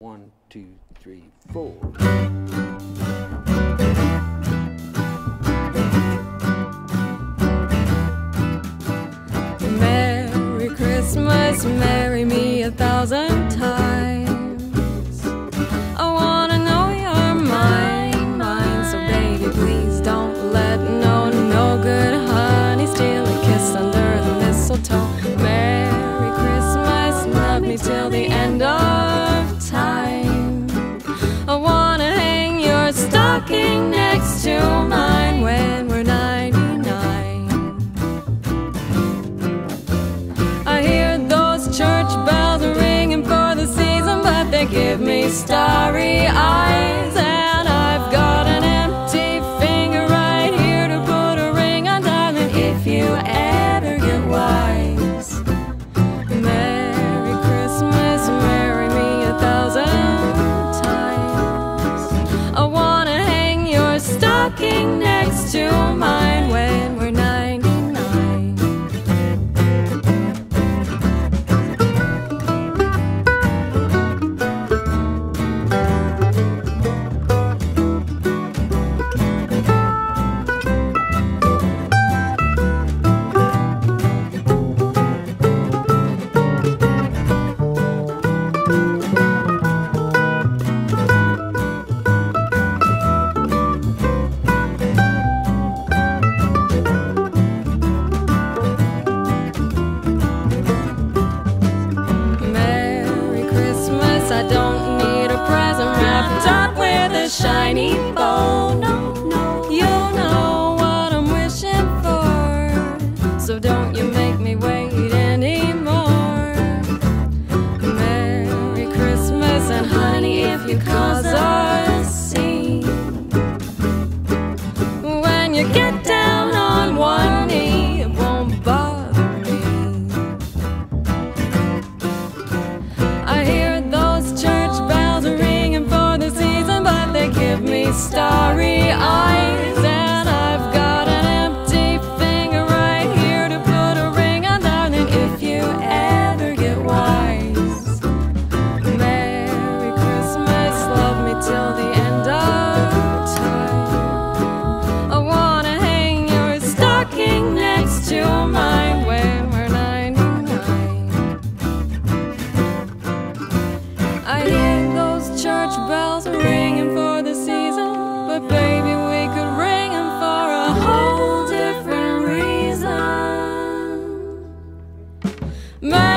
One, two, three, four. Merry Christmas, marry me a thousand times. to mine when we're 99. I hear those church bells ringing for the season, but they give me starry eyes. walking next to mine when we're not. tiny bone. Man.